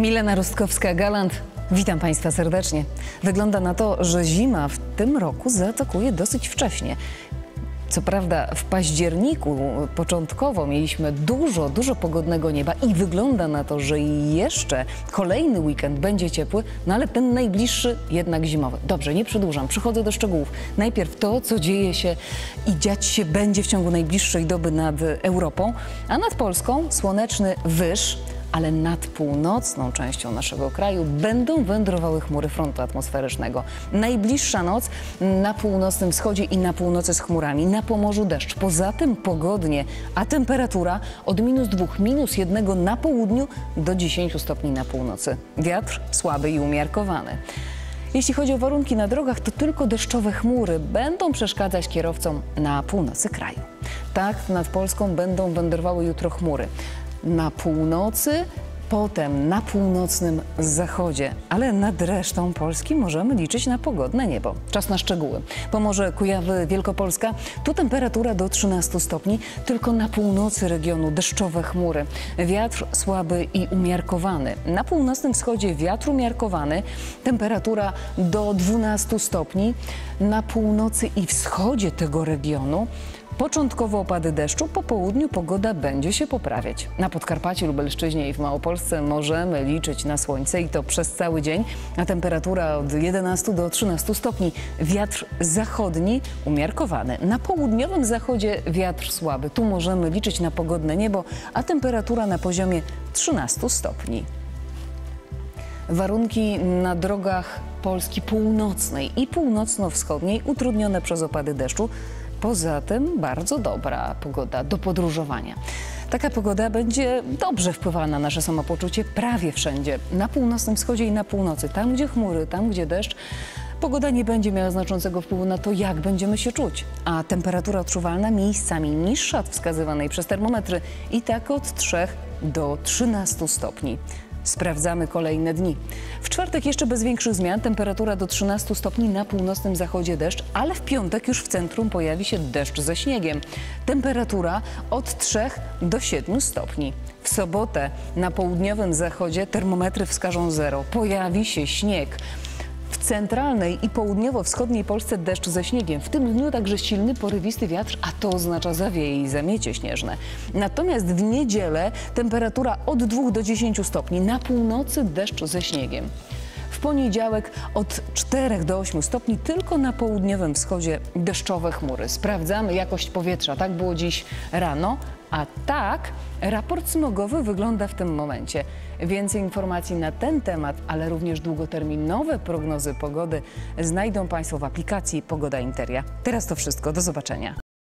Milena Rustkowska-Galant. Witam Państwa serdecznie. Wygląda na to, że zima w tym roku zaatakuje dosyć wcześnie. Co prawda w październiku początkowo mieliśmy dużo, dużo pogodnego nieba i wygląda na to, że jeszcze kolejny weekend będzie ciepły, no ale ten najbliższy jednak zimowy. Dobrze, nie przedłużam, przychodzę do szczegółów. Najpierw to, co dzieje się i dziać się będzie w ciągu najbliższej doby nad Europą, a nad Polską słoneczny wyż ale nad północną częścią naszego kraju będą wędrowały chmury frontu atmosferycznego. Najbliższa noc na północnym wschodzie i na północy z chmurami, na Pomorzu deszcz. Poza tym pogodnie, a temperatura od minus dwóch, minus jednego na południu do 10 stopni na północy. Wiatr słaby i umiarkowany. Jeśli chodzi o warunki na drogach, to tylko deszczowe chmury będą przeszkadzać kierowcom na północy kraju. Tak nad Polską będą wędrowały jutro chmury na północy, potem na północnym zachodzie, ale nad resztą Polski możemy liczyć na pogodne niebo. Czas na szczegóły. Pomorze Kujawy, Wielkopolska, tu temperatura do 13 stopni, tylko na północy regionu deszczowe chmury. Wiatr słaby i umiarkowany. Na północnym wschodzie wiatr umiarkowany, temperatura do 12 stopni. Na północy i wschodzie tego regionu Początkowo opady deszczu, po południu pogoda będzie się poprawiać. Na Podkarpaciu, Lubelszczyźnie i w Małopolsce możemy liczyć na słońce i to przez cały dzień, a temperatura od 11 do 13 stopni. Wiatr zachodni umiarkowany. Na południowym zachodzie wiatr słaby. Tu możemy liczyć na pogodne niebo, a temperatura na poziomie 13 stopni. Warunki na drogach Polski północnej i północno-wschodniej utrudnione przez opady deszczu. Poza tym bardzo dobra pogoda do podróżowania. Taka pogoda będzie dobrze wpływała na nasze samopoczucie prawie wszędzie. Na północnym wschodzie i na północy. Tam, gdzie chmury, tam, gdzie deszcz. Pogoda nie będzie miała znaczącego wpływu na to, jak będziemy się czuć, a temperatura odczuwalna miejscami niższa od wskazywanej przez termometry i tak od 3 do 13 stopni. Sprawdzamy kolejne dni. W czwartek jeszcze bez większych zmian, temperatura do 13 stopni na północnym zachodzie deszcz, ale w piątek już w centrum pojawi się deszcz ze śniegiem. Temperatura od 3 do 7 stopni. W sobotę na południowym zachodzie termometry wskażą zero. Pojawi się śnieg centralnej i południowo-wschodniej Polsce deszcz ze śniegiem. W tym dniu także silny, porywisty wiatr, a to oznacza zawieje i zamiecie śnieżne. Natomiast w niedzielę temperatura od 2 do 10 stopni. Na północy deszcz ze śniegiem. Poniedziałek od 4 do 8 stopni, tylko na południowym wschodzie deszczowe chmury. Sprawdzamy jakość powietrza. Tak było dziś rano, a tak raport smogowy wygląda w tym momencie. Więcej informacji na ten temat, ale również długoterminowe prognozy pogody znajdą Państwo w aplikacji Pogoda Interia. Teraz to wszystko. Do zobaczenia.